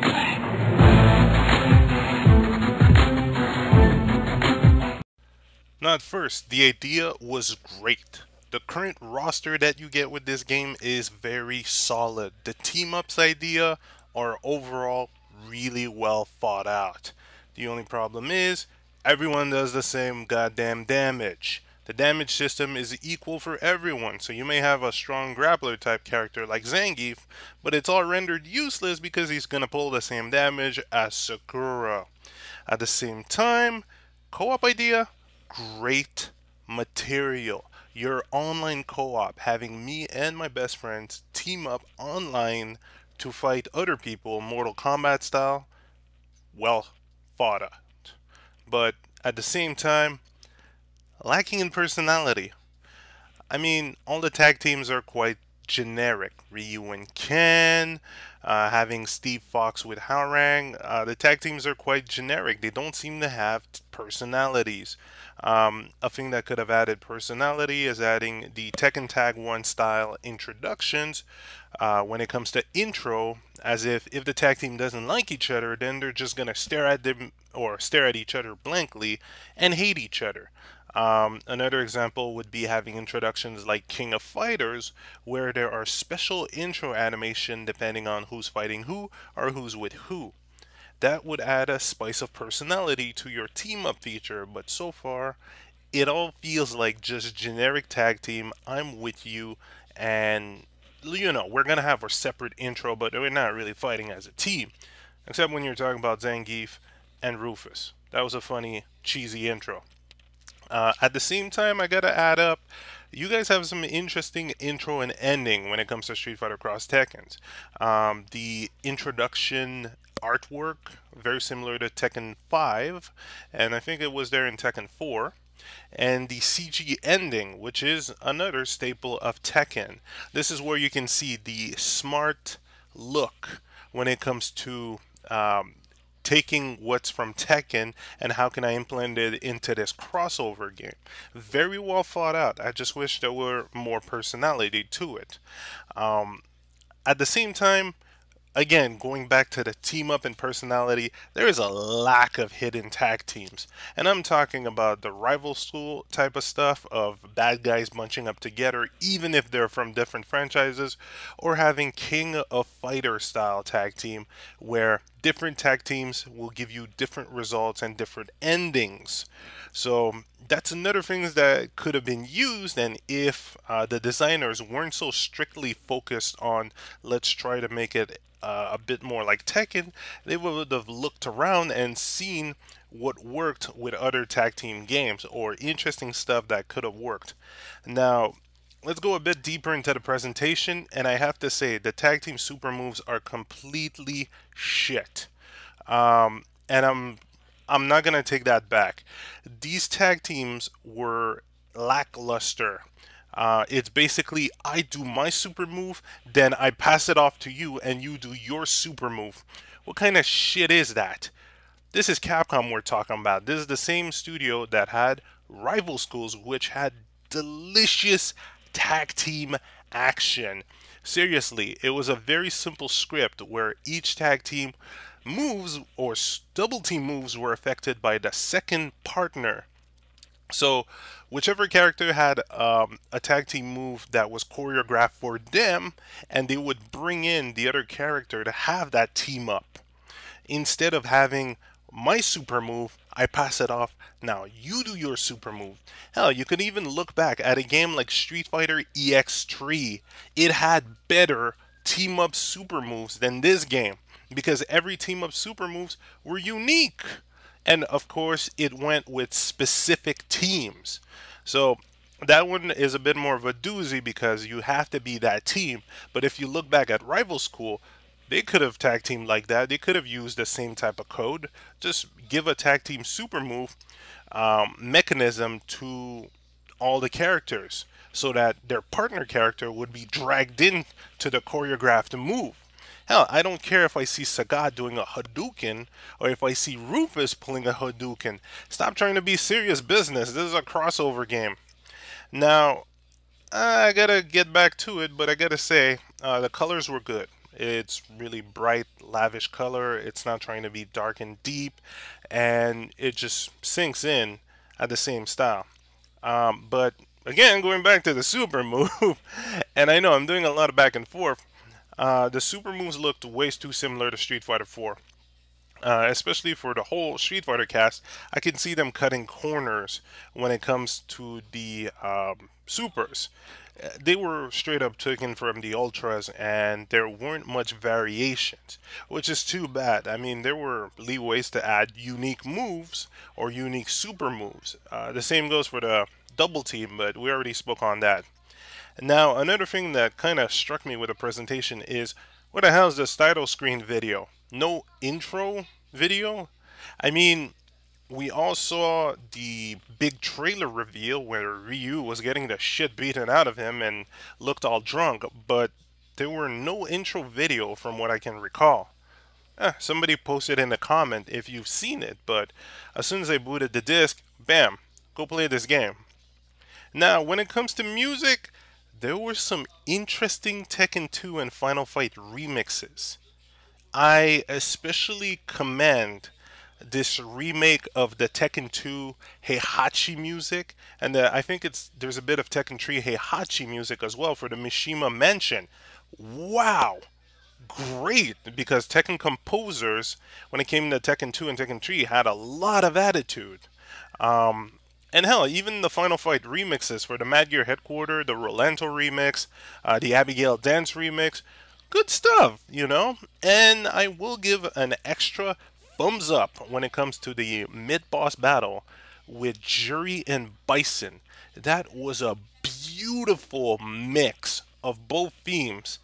Back. Now, at first, the idea was great. The current roster that you get with this game is very solid. The team ups idea are overall really well thought out. The only problem is, everyone does the same goddamn damage. The damage system is equal for everyone, so you may have a strong grappler type character like Zangief, but it's all rendered useless because he's gonna pull the same damage as Sakura. At the same time, co-op idea, great material. Your online co-op, having me and my best friends team up online to fight other people, Mortal Kombat style, well thought out. But at the same time, lacking in personality. I mean, all the tag teams are quite generic. Ryu and Ken, uh, having Steve Fox with Hwoarang. Uh, the tag teams are quite generic. They don't seem to have personalities. Um, a thing that could have added personality is adding the Tekken Tag 1 style introductions uh, when it comes to intro, as if if the tag team doesn't like each other, then they're just gonna stare at them or stare at each other blankly and hate each other. Um, another example would be having introductions like King of Fighters, where there are special intro animation depending on who's fighting who or who's with who. That would add a spice of personality to your team up feature, but so far, it all feels like just generic tag team. I'm with you, and you know, we're gonna have our separate intro, but we're not really fighting as a team. Except when you're talking about Zangief and Rufus. That was a funny, cheesy intro. Uh, at the same time, I gotta add up. You guys have some interesting intro and ending when it comes to Street Fighter Cross Tekkens. Um, the introduction artwork, very similar to Tekken 5, and I think it was there in Tekken 4. And the CG ending, which is another staple of Tekken. This is where you can see the smart look when it comes to um, taking what's from Tekken and how can I implement it into this crossover game. Very well thought out. I just wish there were more personality to it. Um, at the same time, again, going back to the team up and personality, there is a lack of hidden tag teams. And I'm talking about the rival school type of stuff of bad guys bunching up together, even if they're from different franchises, or having King of Fighter style tag team where different tag teams will give you different results and different endings. So that's another thing that could have been used and if uh, the designers weren't so strictly focused on let's try to make it uh, a bit more like Tekken, they would have looked around and seen what worked with other tag team games or interesting stuff that could have worked. Now, let's go a bit deeper into the presentation, and I have to say the tag team super moves are completely shit. Um, and I'm I'm not gonna take that back. These tag teams were lackluster. Uh, it's basically I do my super move, then I pass it off to you, and you do your super move. What kind of shit is that? This is Capcom we're talking about. This is the same studio that had Rival Schools, which had delicious tag team action. Seriously, it was a very simple script where each tag team moves or double team moves were affected by the second partner. So, whichever character had um, a tag team move that was choreographed for them, and they would bring in the other character to have that team up. Instead of having my super move, I pass it off. Now you do your super move. Hell, you could even look back at a game like Street Fighter EX3. It had better team up super moves than this game because every team up super moves were unique. And of course, it went with specific teams. So that one is a bit more of a doozy because you have to be that team. But if you look back at Rival School, they could have tag teamed like that. They could have used the same type of code. Just give a tag team super move um, mechanism to all the characters so that their partner character would be dragged in to the choreographed move. Hell, I don't care if I see Sagat doing a Hadouken or if I see Rufus pulling a Hadouken. Stop trying to be serious business. This is a crossover game. Now, I gotta get back to it, but I gotta say, uh, the colors were good. It's really bright, lavish color. It's not trying to be dark and deep, and it just sinks in at the same style. Um, but again, going back to the super move, and I know I'm doing a lot of back and forth. Uh, the super moves looked way too similar to Street Fighter 4. Uh, especially for the whole Street Fighter cast, I can see them cutting corners when it comes to the um, supers. Uh, they were straight up taken from the ultras, and there weren't much variations, which is too bad. I mean, there were leeways to add unique moves or unique super moves. Uh, the same goes for the double team, but we already spoke on that. Now, another thing that kind of struck me with the presentation is what the hell is this title screen video? No intro video? I mean, we all saw the big trailer reveal where Ryu was getting the shit beaten out of him and looked all drunk, but there were no intro video from what I can recall. Eh, somebody posted in the comment if you've seen it, but as soon as I booted the disc, bam, go play this game. Now, when it comes to music, there were some interesting Tekken 2 and Final Fight remixes. I especially commend this remake of the Tekken 2 Heihachi music, and the, I think it's there's a bit of Tekken 3 Heihachi music as well for the Mishima Mansion. Wow, great! Because Tekken composers, when it came to Tekken 2 and Tekken 3, had a lot of attitude. Um, and hell, even the Final Fight remixes for the Mad Gear Headquarter, the Rolento remix, uh, the Abigail Dance remix, good stuff, you know? And I will give an extra thumbs up when it comes to the mid boss battle with Juri and Bison. That was a beautiful mix of both themes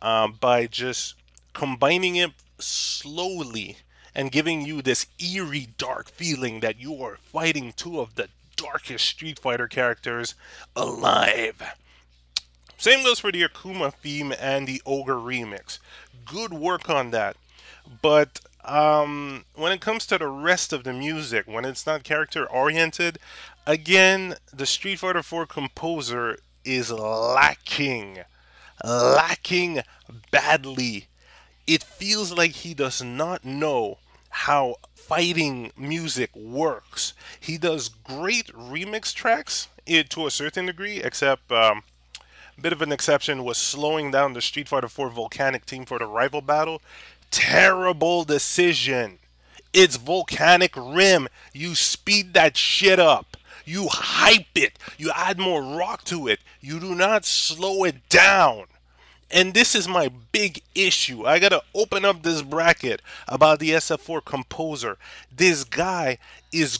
um, by just combining it slowly and giving you this eerie, dark feeling that you are fighting two of the darkest Street Fighter characters alive. Same goes for the Akuma theme and the Ogre remix. Good work on that. But um, when it comes to the rest of the music, when it's not character oriented, again, the Street Fighter 4 composer is lacking. Lacking badly. It feels like he does not know how fighting music works. He does great remix tracks it, to a certain degree, except um, bit of an exception was slowing down the Street Fighter 4 Volcanic team for the rival battle. Terrible decision. It's Volcanic Rim. You speed that shit up. You hype it. You add more rock to it. You do not slow it down. And this is my big issue. I gotta open up this bracket about the SF4 composer. This guy is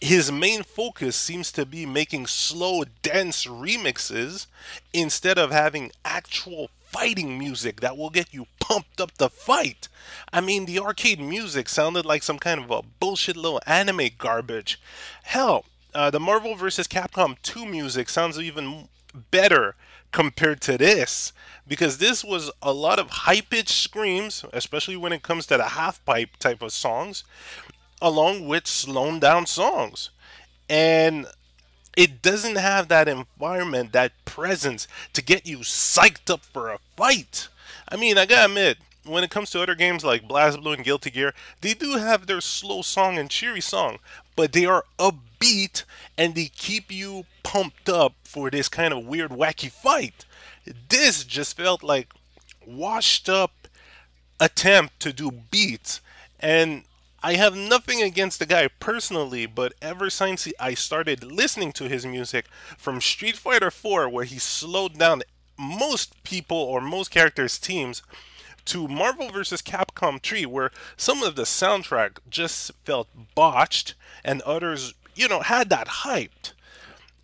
his main focus seems to be making slow, dense remixes instead of having actual fighting music that will get you pumped up to fight. I mean, the arcade music sounded like some kind of a bullshit little anime garbage. Hell, uh, the Marvel vs. Capcom 2 music sounds even better compared to this because this was a lot of high pitched screams, especially when it comes to the half pipe type of songs, along with slowed down songs. And it doesn't have that environment, that presence to get you psyched up for a fight. I mean, I gotta admit, when it comes to other games like BlazBlue and Guilty Gear, they do have their slow song and cheery song, but they are upbeat and they keep you pumped up for this kind of weird, wacky fight. This just felt like washed up attempt to do beats, and I have nothing against the guy personally, but ever since I started listening to his music from Street Fighter 4, where he slowed down most people or most characters' teams, to Marvel vs. Capcom 3, where some of the soundtrack just felt botched and others, you know, had that hyped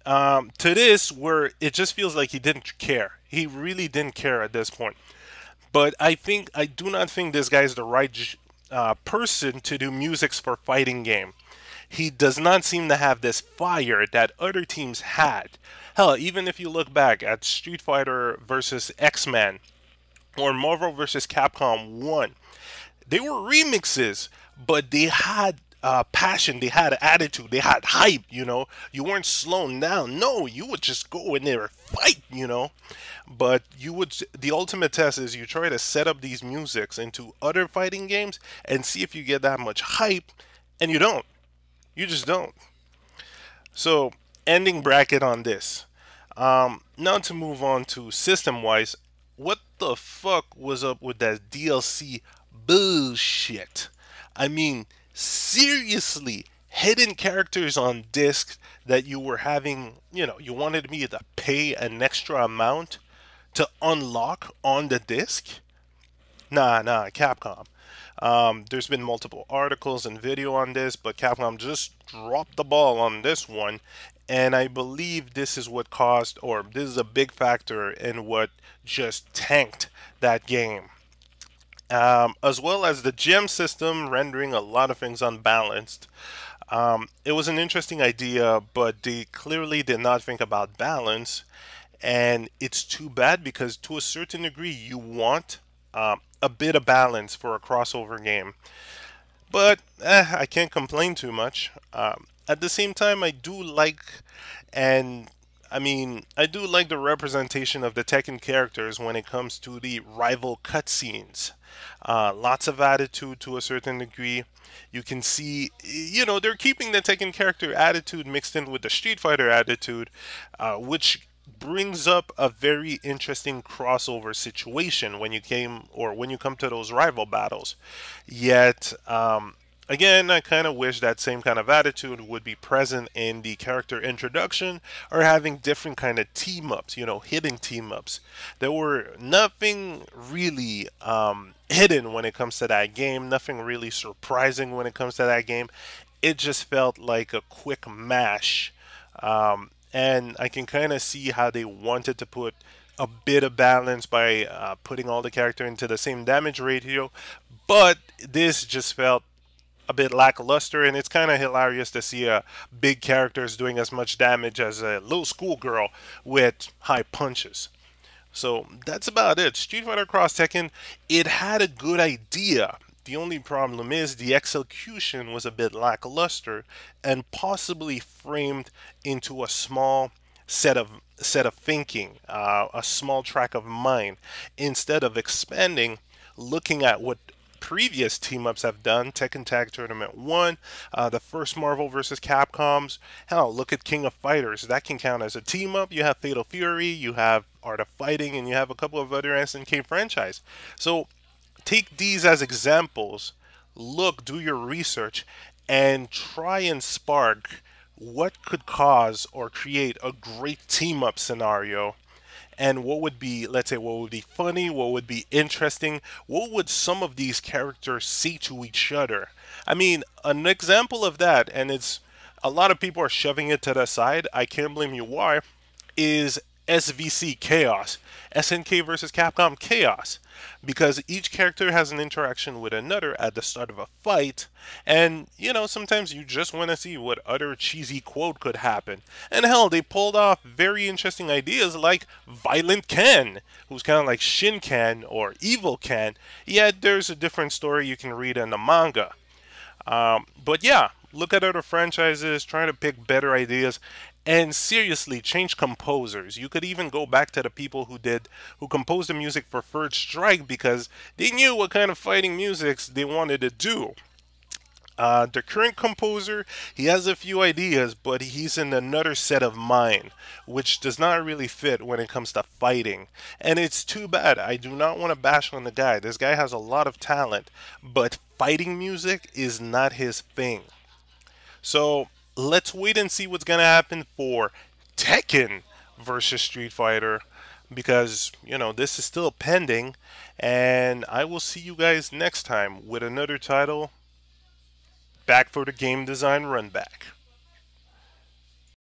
um, to this where it just feels like he didn't care. He really didn't care at this point. But I think I do not think this guy is the right uh, person to do musics for fighting game. He does not seem to have this fire that other teams had. Hell, even if you look back at Street Fighter versus X-Men, or Marvel versus Capcom 1. They were remixes, but they had uh, passion, they had attitude, they had hype, you know. You weren't slowing down. No, you would just go in there and fight, you know. But you would, the ultimate test is you try to set up these musics into other fighting games and see if you get that much hype, and you don't. You just don't. So, ending bracket on this. Um, now to move on to system wise, what the fuck was up with that DLC bullshit? I mean, seriously, hidden characters on disc that you were having, you know, you wanted me to pay an extra amount to unlock on the disc? Nah, nah, Capcom. Um, there's been multiple articles and video on this, but Capcom just dropped the ball on this one. And I believe this is what caused, or this is a big factor in what just tanked that game. Um, as well as the gem system rendering a lot of things unbalanced. Um, it was an interesting idea, but they clearly did not think about balance. And it's too bad because, to a certain degree, you want um, a bit of balance for a crossover game. But eh, I can't complain too much. Um, at the same time, I do like, and I mean, I do like the representation of the Tekken characters when it comes to the rival cutscenes. Uh, lots of attitude to a certain degree. You can see, you know, they're keeping the Tekken character attitude mixed in with the Street Fighter attitude, uh, which brings up a very interesting crossover situation when you came or when you come to those rival battles. Yet, um, again, I kind of wish that same kind of attitude would be present in the character introduction or having different kind of team ups, you know, hidden team ups. There were nothing really um, hidden when it comes to that game, nothing really surprising when it comes to that game. It just felt like a quick mash. Um, and I can kind of see how they wanted to put a bit of balance by uh, putting all the character into the same damage ratio, but this just felt a bit lackluster, and it's kind of hilarious to see uh, big characters doing as much damage as a little schoolgirl with high punches. So that's about it. Street Fighter Cross Tekken, it had a good idea. The only problem is the execution was a bit lackluster and possibly framed into a small set of set of thinking, uh, a small track of mind, instead of expanding, looking at what previous team ups have done. Tekken Tag Tournament 1, uh, the first Marvel vs. Capcoms. Hell, look at King of Fighters. That can count as a team up. You have Fatal Fury, you have Art of Fighting, and you have a couple of other SNK franchise. So take these as examples, look, do your research, and try and spark what could cause or create a great team up scenario and what would be let's say what would be funny what would be interesting what would some of these characters say to each other? I mean an example of that and it's a lot of people are shoving it to the side i can't blame you why is SVC Chaos, SNK versus Capcom Chaos, because each character has an interaction with another at the start of a fight, and you know, sometimes you just want to see what other cheesy quote could happen. And hell, they pulled off very interesting ideas like Violent Ken, who's kind of like Shin Ken or Evil Ken, yet there's a different story you can read in the manga. Um, but yeah, look at other franchises, trying to pick better ideas, and seriously change composers. You could even go back to the people who did who composed the music for Third Strike because they knew what kind of fighting musics they wanted to do. Uh, the current composer, he has a few ideas, but he's in another set of mind, which does not really fit when it comes to fighting. And it's too bad. I do not want to bash on the guy. This guy has a lot of talent, but fighting music is not his thing. So let's wait and see what's gonna happen for Tekken versus Street Fighter because you know this is still pending and I will see you guys next time with another title back for the game design run back.